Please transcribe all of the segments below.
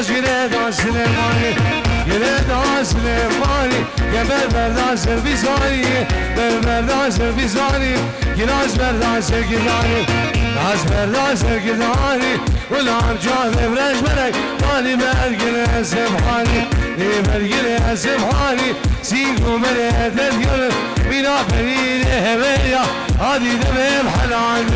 گلاش گره دا سلیمانی گره دا سلیمانی یه بربر سربیزانی بربر سربیزانی گلاش بردا سرگیزانی از بردا سرگیزانی ولام جان برش برک مالی برگل سبحانی نی برگل سبحانی سیگو بره تدیون بینا پرین هویا هادی دمیم حلان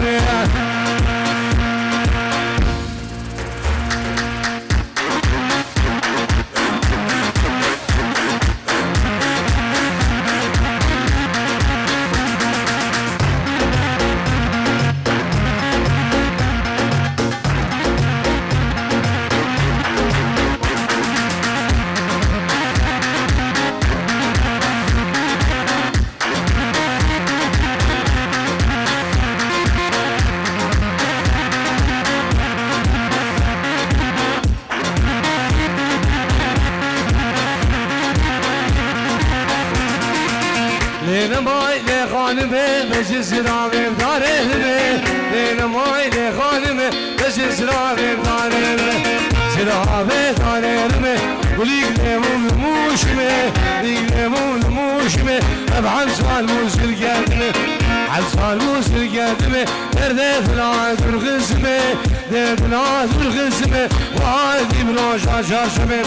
ابعد سؤال موسل قدمه عد سؤال موسل قدمه دردت لا ترغزمه دردت لا ترغزمه وهادي بروجا شاشمه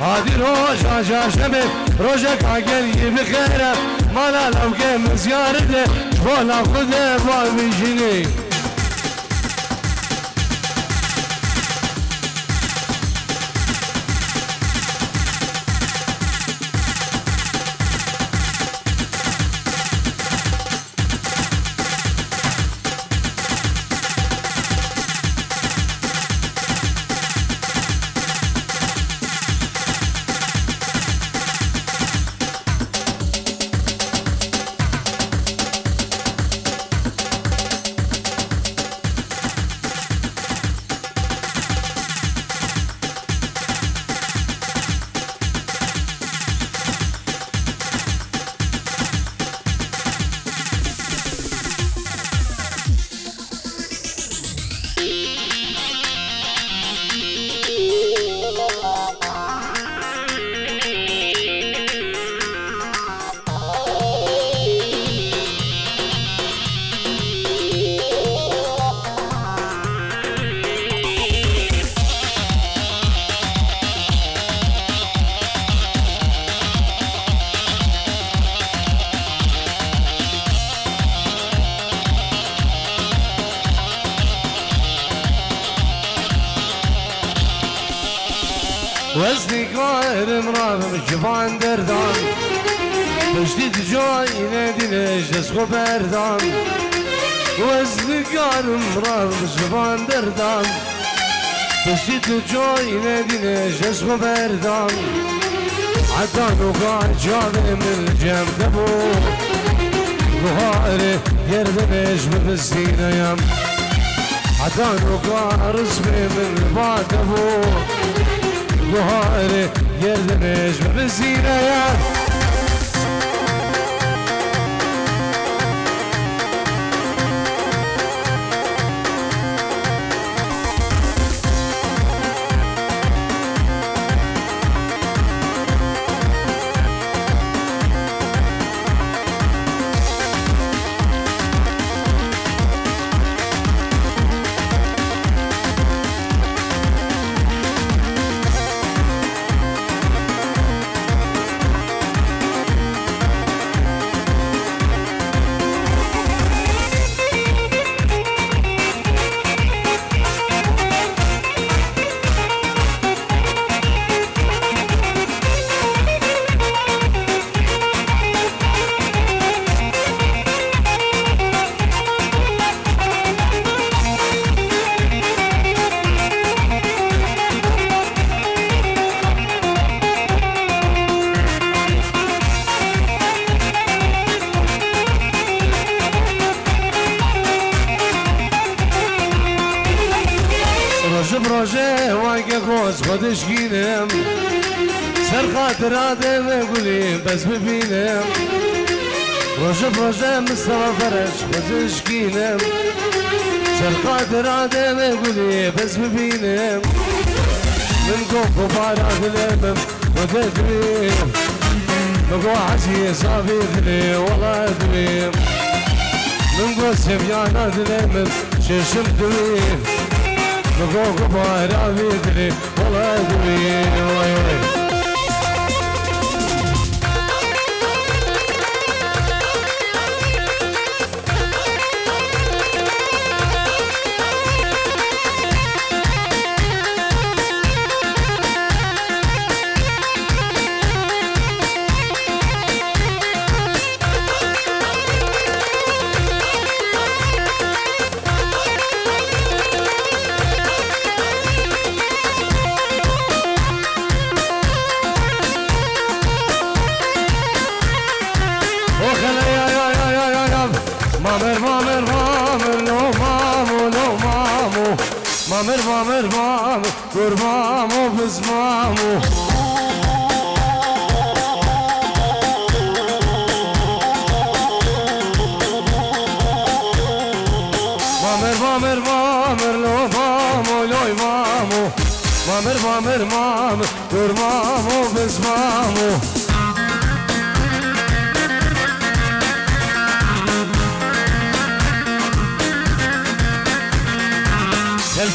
هادي روجا شاشمه روجا كاقل بخيره مالا لو كان زيارته شفونا خده بابي وزني نجلس بردان وزني قائر مرام جبان دردان بجديد جاي نادي نجلس بردان عدان وقاعد جاب من الجنب دبو ظهاري يرد نجم بالزينة يم عدان وقاعد رسمي من بعد ابو ظهري يردمج بالزينة يا گینم سر خاطر آدم گلیم بس ببینم. روژه بروژه مصطفى فرش خودش گینم سر خاطر آدم گلی بس ببینم. من قوم بارات الامم وتدريم مقوى عزي صافي ذلي والله دريم من قوى سفيانا الامم ششم Go go go, boy, I'll be there.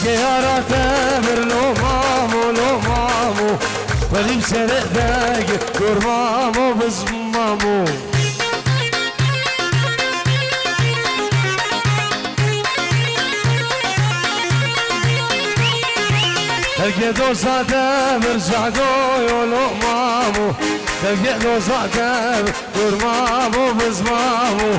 الكيارة تامر لو مامو لو مامو ولي مسرق داق دور مامو بزمامو تلقى دوسة تامر زعقو يولو مامو تلقى دوسة تامر دور مامو بزمامو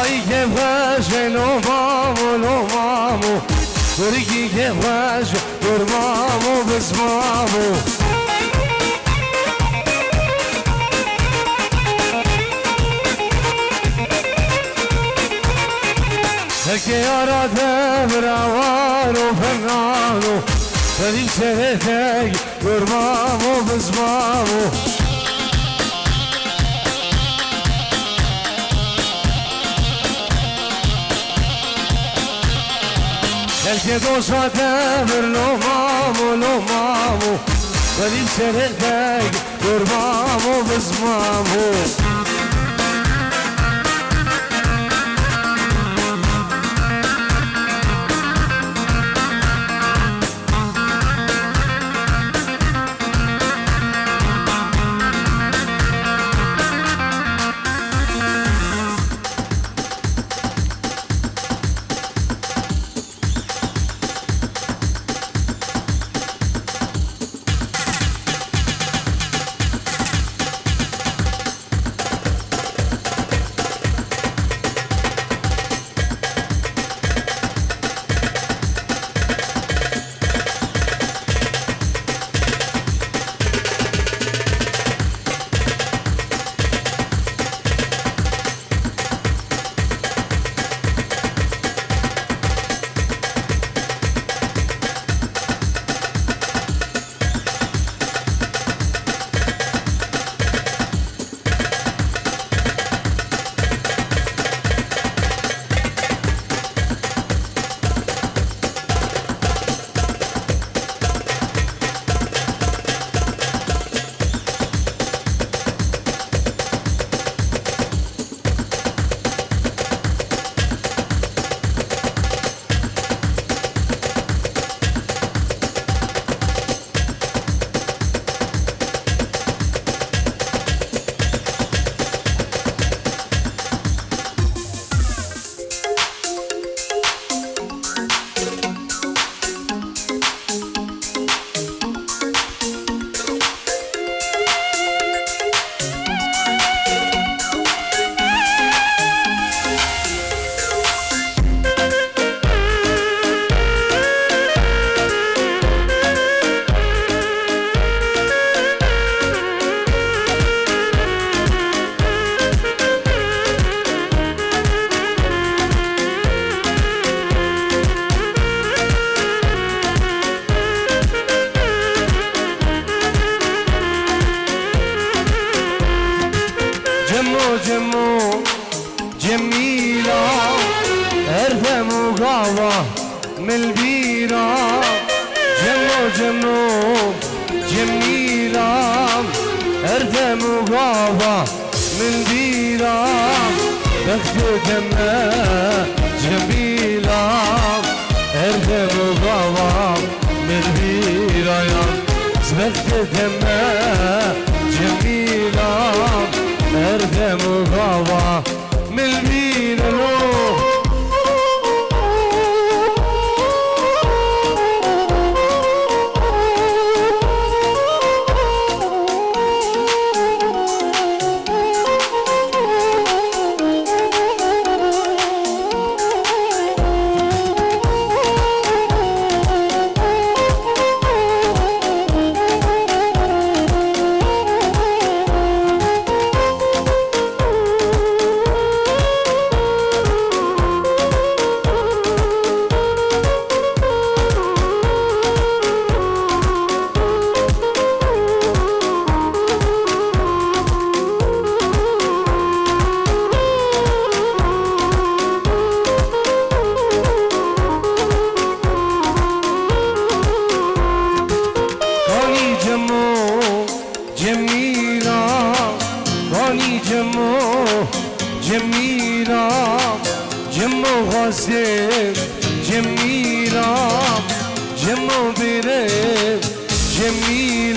Βάει και βάζε νόμα μου, νόμα μου Βρήκε και βάζω κορμά μου, πεσμά μου Και ώρα δεν βραβάνω, περνάνω Θα δείξε δε τέγει κορμά μου, πεσμά μου Herkes olsa demir lomamu lomamu Benim senede görmamu bızmamu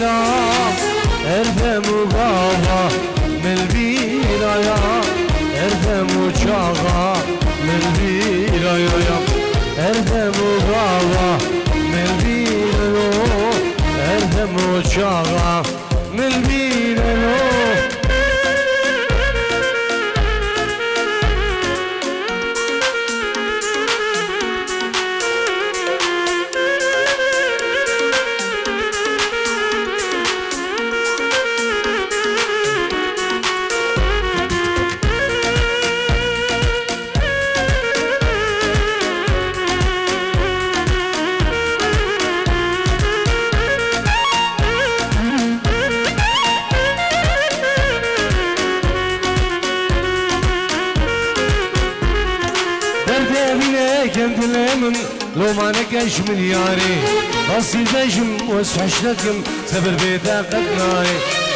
جميلة ارثم وغاوة من البيرة يا ارثم وشاغة من البيرة يا يا ارثم وغاوة من البيرة ارثم وشاغة لو ما نكش ملياري راسي دجم واسحش لكم سبر بيتا قدناي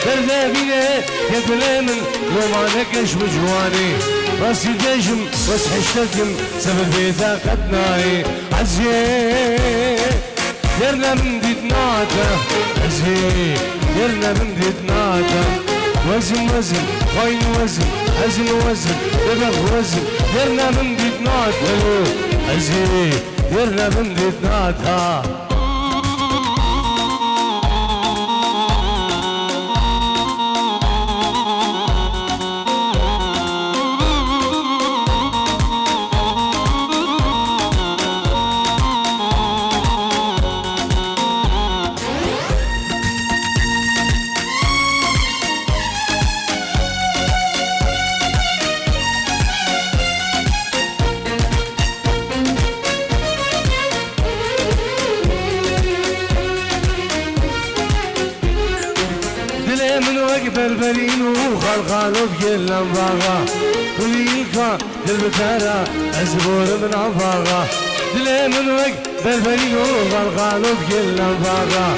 درد بينا كنت الامن لو ما نكش مجواني راسي دجم واسحش لكم سبر بيتا قدناي عزيز يرنا من ديتناتا عزيز يرنا من ديتناتا وزن وزن خاين وزن حزن وزن دبغ وزن درنا من ديتنات هلو عزيز درنا من ديتنات ها وقت بربرين وخلخالو بكل باغا كليلكا دل بتارا أزبور من عفاغا دل من وقت بربرين وخلخالو بكل باغا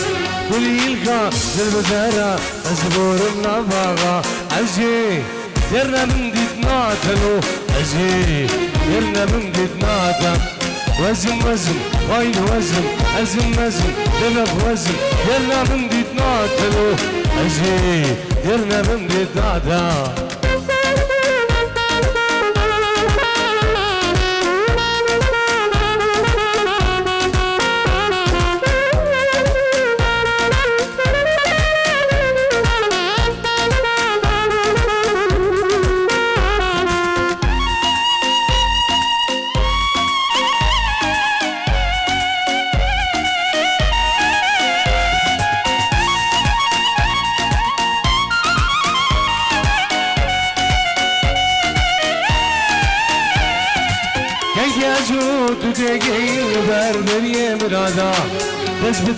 كليلكا دل بتارا أزبور من عفاغا عزي يرنا من ديتنا تلو عزي يرنا من ديتنا تلو وزن وزن غاين وزن؟ أزم وزن دمغ وزن. يلا من دي تناتلو أزي يلا من دي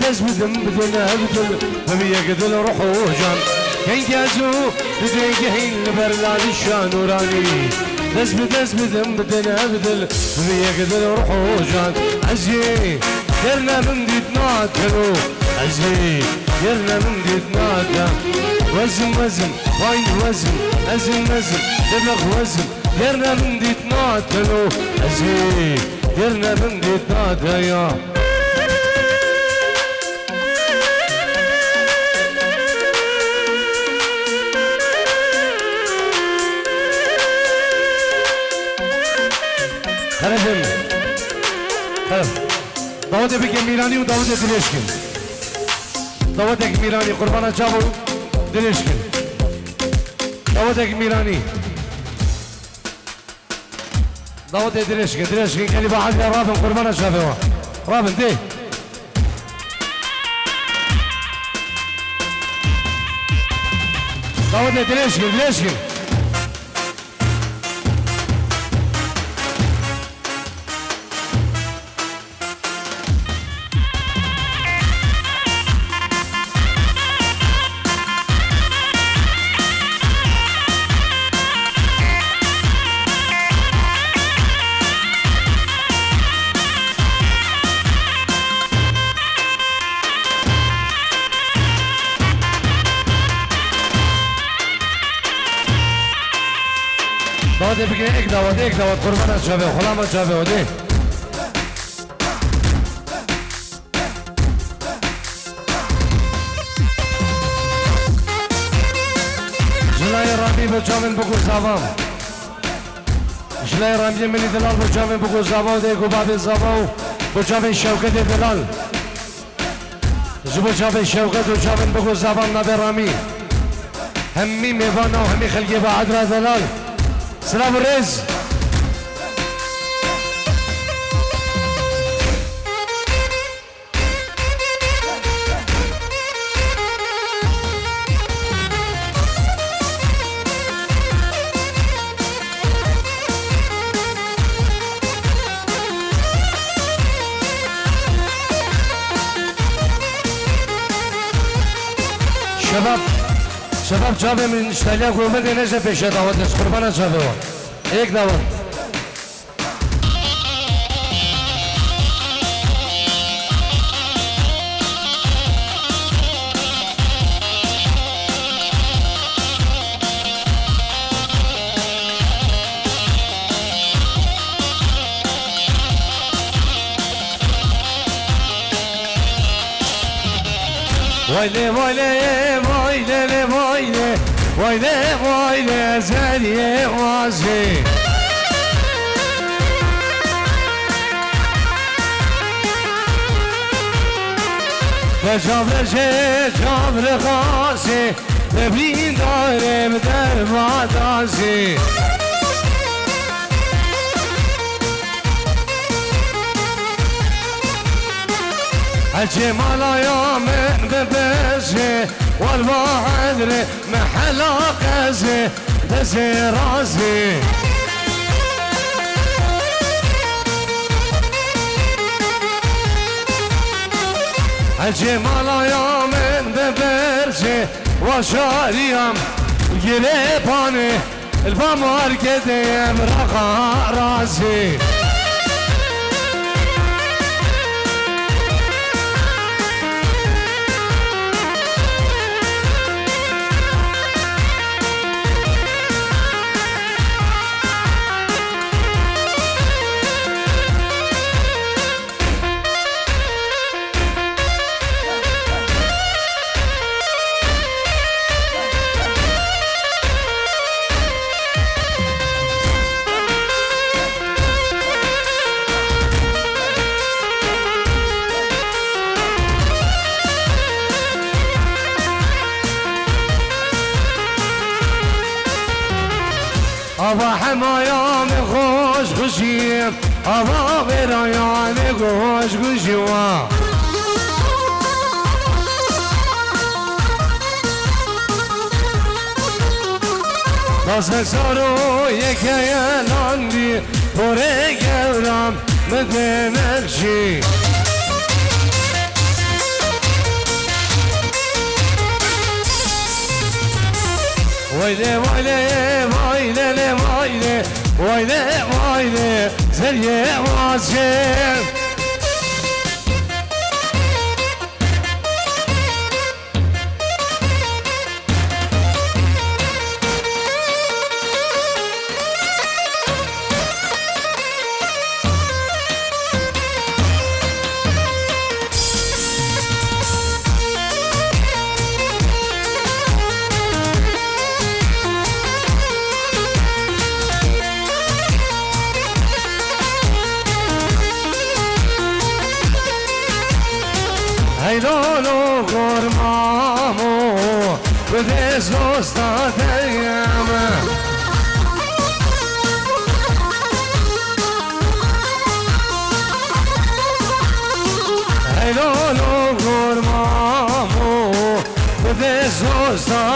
مرادا دز بدز بدم بدل ابدل فبي قدل روح وجان كن كازو بدقين لبرلال الشانوراني دز بدز بدم بدنا بدل بيقدر روحو جان. عزي درنا من ديتنا كنو عزي درنا من ديتنا وزن وزن واين وزن أزن وزن دبغ وزن. درنا من ديتنا كنو عزي درنا من ديتنا يا. بك ميراني وداود دليشكن داودك ميراني قربانا جابو دليشكن داودك ميراني داود دليشكن دليشكن كان بعد رابن قربانا جابو رابن دي داود دليشكن دليشكن داده بگیره یک داوته یک داوت قربان از شبه خلام از شبه وده جلای رامی به جامن بگو زوام جلای رامی منی دلال به جامن بگو زوام ده گو باب زوام به جامن شوکت دلال جبو جامن شوکت و جامن بگو زوام نبه رامی همی میوانا و همی خلقی بعد را دلال Senão Reis. شباب جابه من اشتالیا گومد نشه پیشه دعوت نس قربان جابه یک دعوت ويلي ويلي ويلي ويلي وای ده وای ده زنی وازی به جامل شه جامل خاصی ببین دارم در مادازی الجمال يوم ببزي والبحر محلا قزي دزي رازي. الجمال يوم ببرزي وشاريام يليباني البامار قديم رقا رازي. هزار و یک یلاندی پره گرم مده نقشی وایده وایده وایده وایده وایده وایده زریه واسه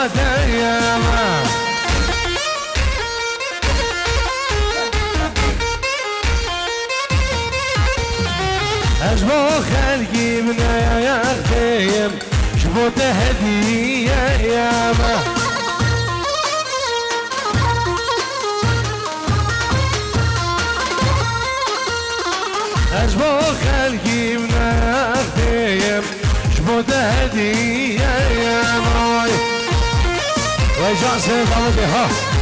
ديما أجمو خلقي من يا خيم شبو تهدية يا ما أجمو خلقي من يا خيم شبو 掌声时间关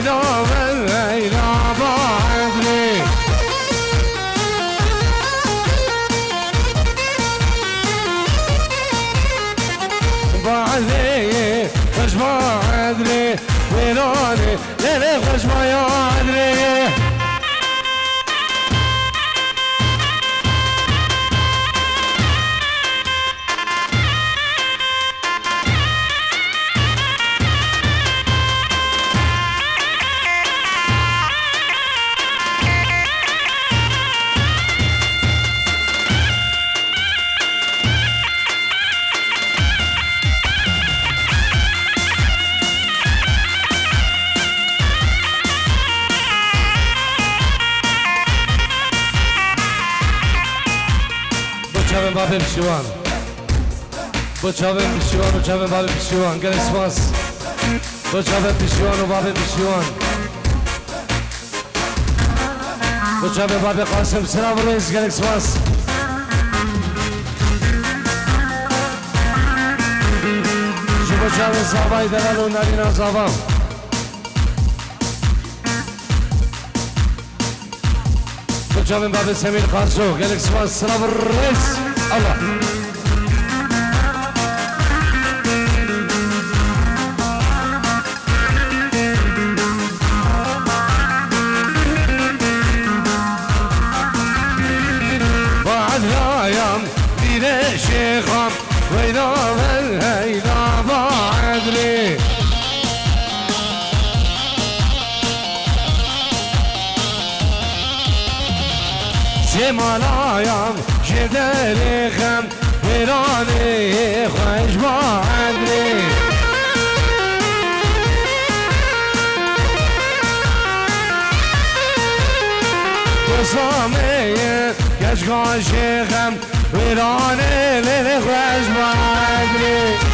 Ay, no babim pişman Bıçavim pişman, uçavim babim pişman Gel ismaz. Bıçavim pişman, u babim pişman Bıçavim babim Kasım sıra buradayız. Gel ismaz. Şu bıçavim sabah denen onların azavam Bıçavim babim Semir Kansu gel ismaz sıra buradayız. سمیر قاسو گل اسماس سلام رئیس الله بعد الايام دير شيخام ويلا هيلا بعد لي زمان ايام شده غم برانه خواهش با عدنه بسامه گشگاه شیخم برانه لخم خواهش با